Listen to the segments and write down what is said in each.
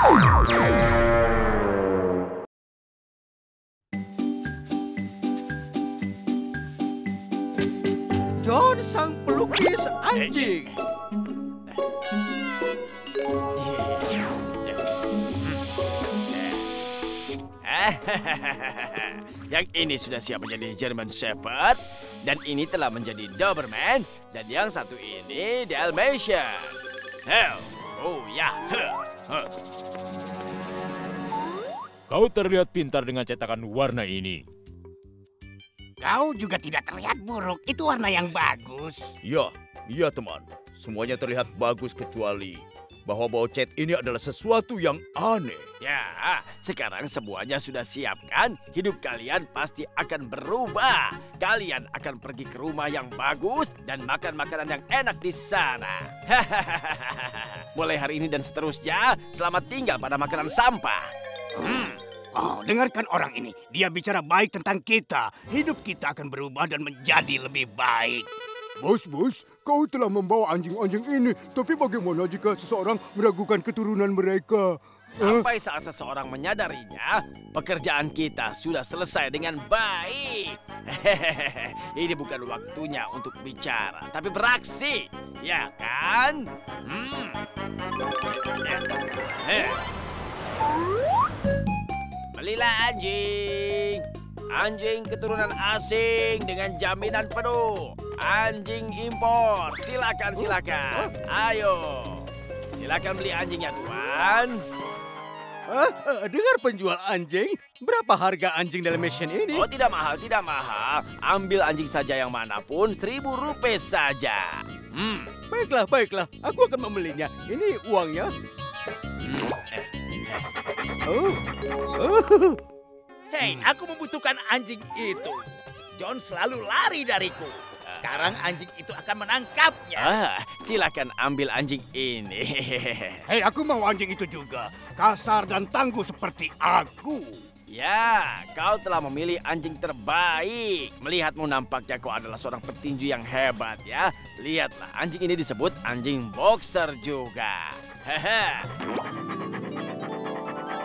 John sang pelukis anjing. yang ini sudah siap menjadi German Shepherd, dan ini telah menjadi Doberman, dan yang satu ini Dalmatian. Hell, oh ya. Kau terlihat pintar dengan cetakan warna ini. Kau juga tidak terlihat buruk. Itu warna yang bagus. Ya, iya teman. Semuanya terlihat bagus kecuali bahwa bau cat ini adalah sesuatu yang aneh. Ya, sekarang semuanya sudah siap kan? Hidup kalian pasti akan berubah. Kalian akan pergi ke rumah yang bagus dan makan makanan yang enak di sana. Mulai hari ini dan seterusnya, selamat tinggal pada makanan sampah. Hmm. Oh, dengarkan orang ini. Dia bicara baik tentang kita. Hidup kita akan berubah dan menjadi lebih baik. Bos, bos, kau telah membawa anjing-anjing ini. Tapi bagaimana jika seseorang meragukan keturunan mereka? Sampai saat seseorang menyadarinya, pekerjaan kita sudah selesai dengan baik. Hehehe, ini bukan waktunya untuk bicara, tapi beraksi, ya kan? Hmm. Heh. Belilah anjing. Anjing keturunan asing dengan jaminan penuh. Anjing impor. Silakan, silakan. Ayo. Silakan beli anjingnya, Tuan. Ah, ah, dengar penjual anjing, berapa harga anjing Dalmatian ini? Oh, tidak mahal, tidak mahal. Ambil anjing saja yang mana pun, seribu rupiah saja. Hmm. Baiklah, baiklah, aku akan membelinya. Ini uangnya. Hmm. Eh, Oh, oh. Hei, aku membutuhkan anjing itu. John selalu lari dariku. Sekarang anjing itu akan menangkapnya. Ah, silakan ambil anjing ini. Hei, aku mau anjing itu juga. Kasar dan tangguh seperti aku. Ya, kau telah memilih anjing terbaik. Melihatmu nampaknya kau adalah seorang petinju yang hebat ya. Lihatlah, anjing ini disebut anjing boxer juga. Hehe.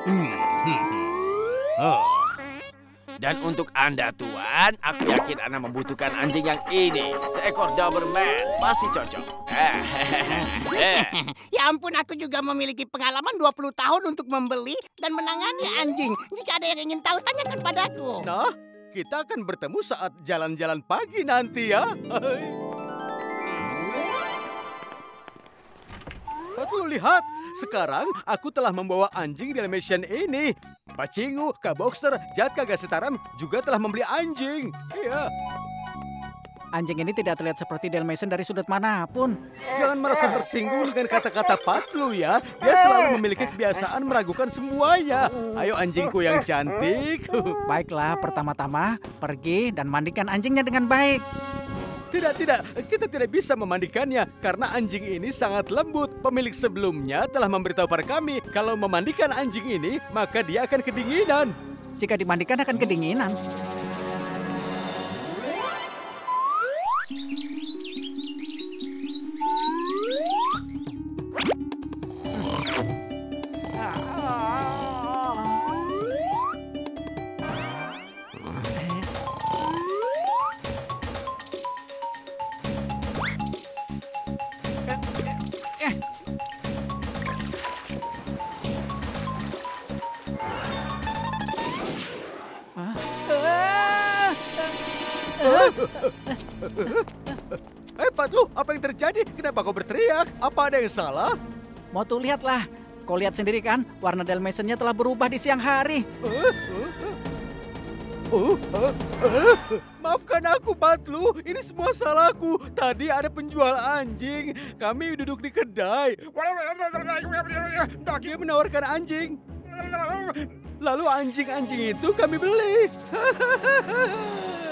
Hmm. Oh. Dan untuk Anda Tuan, aku yakin Anda membutuhkan anjing yang ini. Seekor Doberman, pasti cocok. ya ampun, aku juga memiliki pengalaman 20 tahun untuk membeli dan menangani anjing. Jika ada yang ingin tahu, tanyakan padaku. Nah, kita akan bertemu saat jalan-jalan pagi nanti ya. Aku lihat, sekarang aku telah membawa anjing Dalmatian ini. Pacingu, Kak Boxer, Jat Kagak Setaram juga telah membeli anjing. Iya. Anjing ini tidak terlihat seperti Dalmatian dari sudut mana pun. Jangan merasa tersinggung dengan kata-kata Patlu ya. Dia selalu memiliki kebiasaan meragukan semuanya. Ayo anjingku yang cantik. Baiklah, pertama-tama pergi dan mandikan anjingnya dengan baik. Tidak, tidak. Kita tidak bisa memandikannya karena anjing ini sangat lembut. Pemilik sebelumnya telah memberitahu pada kami kalau memandikan anjing ini, maka dia akan kedinginan. Jika dimandikan akan kedinginan. Eh, Patlu, apa yang terjadi? Kenapa kau berteriak? Apa ada yang salah? Mau tuh lihatlah. Kau lihat sendiri kan, warna Dalmatiannya telah berubah di siang hari. Oh, uh, uh, maafkan aku, Patlu. Ini semua salahku. Tadi ada penjual anjing. Kami duduk di kedai. Dia menawarkan anjing. Lalu anjing-anjing itu kami beli.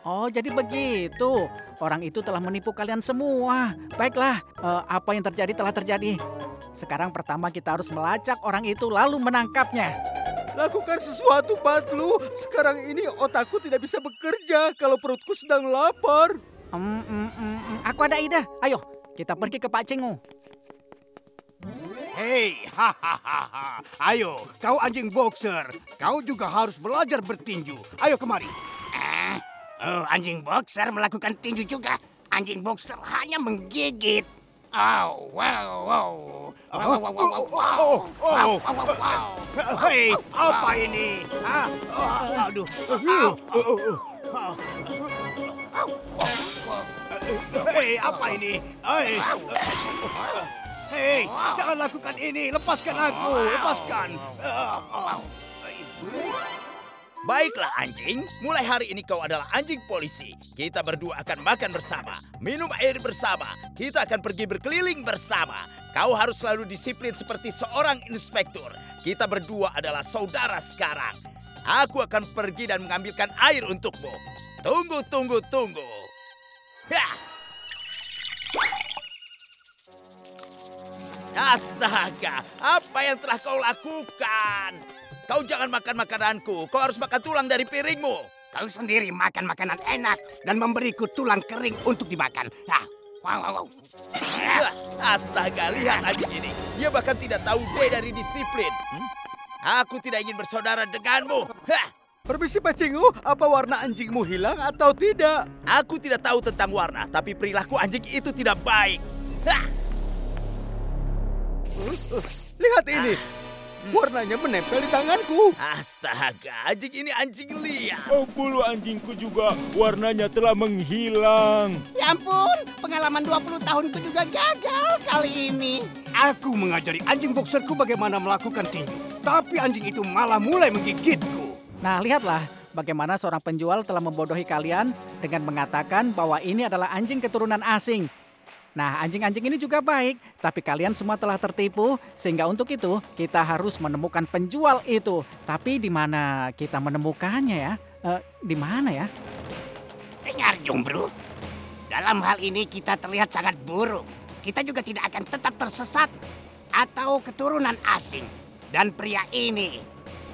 Oh, jadi begitu. Orang itu telah menipu kalian semua. Baiklah, uh, apa yang terjadi telah terjadi. Sekarang pertama kita harus melacak orang itu lalu menangkapnya. Lakukan sesuatu, Patlu. Sekarang ini otakku tidak bisa bekerja kalau perutku sedang lapar. Hmm, hmm, hmm, hmm. Aku ada ide. Ayo, kita pergi ke Pak Cengu. Hei, hahaha. Ayo, kau anjing boxer. Kau juga harus belajar bertinju. Ayo kemari. Oh, anjing boxer melakukan tinju juga. Anjing boxer hanya menggigit. Oh, wow, wow. Wow, wow, wow, wow, wow. Wow, wow, wow, wow. Hei, apa ini? Hah? Aduh. Hei, apa ini? Hei. Hei, jangan lakukan ini. Lepaskan aku. Lepaskan. Ah. Baiklah anjing, mulai hari ini kau adalah anjing polisi. Kita berdua akan makan bersama, minum air bersama, kita akan pergi berkeliling bersama. Kau harus selalu disiplin seperti seorang inspektur. Kita berdua adalah saudara sekarang. Aku akan pergi dan mengambilkan air untukmu. Tunggu, tunggu, tunggu. Yah! Astaga, apa yang telah kau lakukan? Kau jangan makan makananku, kau harus makan tulang dari piringmu. Kau sendiri makan makanan enak dan memberiku tulang kering untuk dimakan. Ah, wow, wow, wow. Astaga, lihat anjing ini. Dia bahkan tidak tahu D dari disiplin. Hmm? Aku tidak ingin bersaudara denganmu. Hah! Permisi Pak Cingu, apa warna anjingmu hilang atau tidak? Aku tidak tahu tentang warna, tapi perilaku anjing itu tidak baik. Hah! Lihat ini. Warnanya menempel di tanganku. Astaga, anjing ini anjing liar. Oh, bulu anjingku juga warnanya telah menghilang. Ya ampun, pengalaman 20 tahunku juga gagal kali ini. Aku mengajari anjing boxerku bagaimana melakukan tinju. Tapi anjing itu malah mulai menggigitku. Nah, lihatlah bagaimana seorang penjual telah membodohi kalian dengan mengatakan bahwa ini adalah anjing keturunan asing. Nah, anjing-anjing ini juga baik, tapi kalian semua telah tertipu, sehingga untuk itu kita harus menemukan penjual itu. Tapi di mana kita menemukannya ya? Eh, di mana ya? Dengar, Jumbro. Dalam hal ini kita terlihat sangat buruk. Kita juga tidak akan tetap tersesat atau keturunan asing. Dan pria ini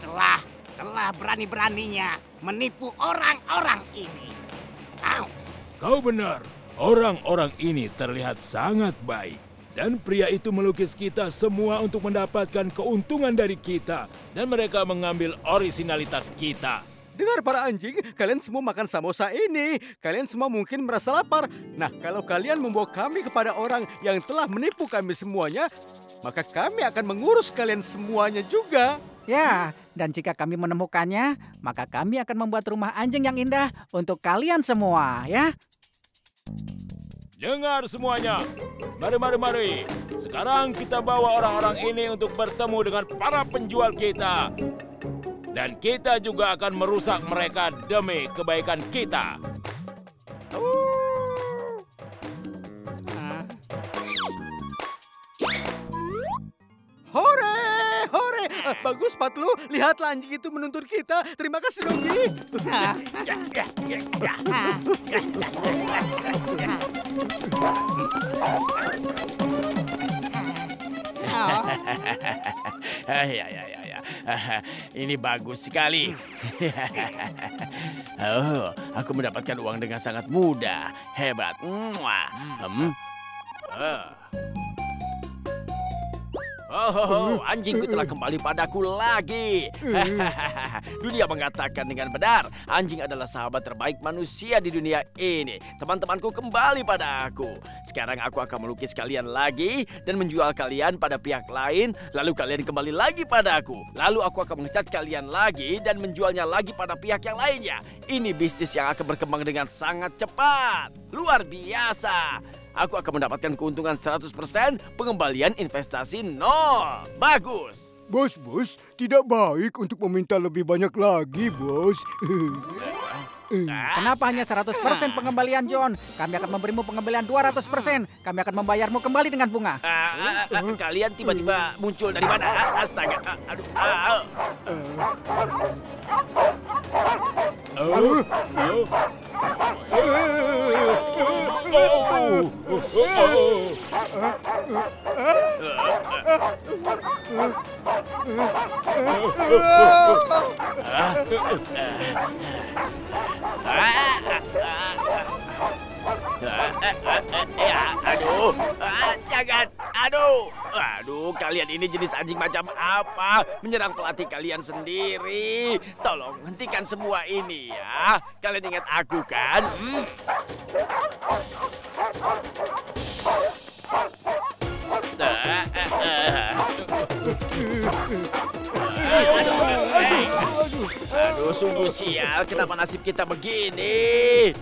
telah telah berani-beraninya menipu orang-orang ini. Au. Kau benar, orang-orang ini terlihat sangat baik. Dan pria itu melukis kita semua untuk mendapatkan keuntungan dari kita. Dan mereka mengambil orisinalitas kita. Dengar para anjing, kalian semua makan samosa ini. Kalian semua mungkin merasa lapar. Nah, kalau kalian membawa kami kepada orang yang telah menipu kami semuanya, maka kami akan mengurus kalian semuanya juga. Ya, dan jika kami menemukannya, maka kami akan membuat rumah anjing yang indah untuk kalian semua, ya. Dengar semuanya. Mari, mari, mari. Sekarang kita bawa orang-orang ini untuk bertemu dengan para penjual kita. Dan kita juga akan merusak mereka demi kebaikan kita. Hore, Bagus, Patlu. Lihatlah anjing itu menuntut kita. Terima kasih, Dogi. Ah, ya, ya, ya, ya. Ini bagus sekali. oh, aku mendapatkan uang dengan sangat mudah. Hebat. Hmm. Oh, anjingku telah kembali padaku lagi. dunia mengatakan dengan benar, anjing adalah sahabat terbaik manusia di dunia ini. Teman-temanku kembali pada aku. Sekarang aku akan melukis kalian lagi dan menjual kalian pada pihak lain, lalu kalian kembali lagi pada aku. Lalu aku akan mengecat kalian lagi dan menjualnya lagi pada pihak yang lainnya. Ini bisnis yang akan berkembang dengan sangat cepat. Luar biasa. Aku akan mendapatkan keuntungan 100%, pengembalian investasi nol. Bagus. Bos, bos, tidak baik untuk meminta lebih banyak lagi, bos. Kenapa hanya 100% pengembalian, John? Kami akan memberimu pengembalian 200%. Kami akan membayarmu kembali dengan bunga. Ah, ah, ah, kalian tiba-tiba muncul dari mana? Astaga, aduh. ah, ah. Oh, Aduh. Jangan, aduh, aduh, kalian ini jenis anjing macam apa? Menyerang pelatih kalian sendiri. Tolong hentikan semua ini ya. Kalian ingat aku kan? Hmm? Aduh, sungguh sial. Kenapa nasib kita begini?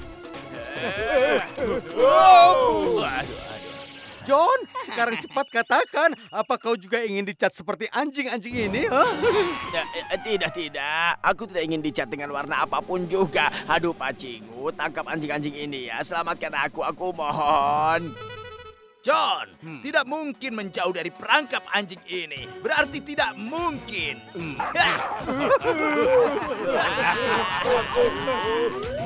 John, sekarang cepat katakan, apa kau juga ingin dicat seperti anjing-anjing ini? Hah? Tidak, eh, tidak, tidak. Aku tidak ingin dicat dengan warna apa pun juga. Aduh, Pak Cingu, tangkap anjing-anjing ini ya. Selamatkan aku, aku mohon. John, tidak mungkin menjauh dari perangkap anjing ini. Berarti tidak mungkin.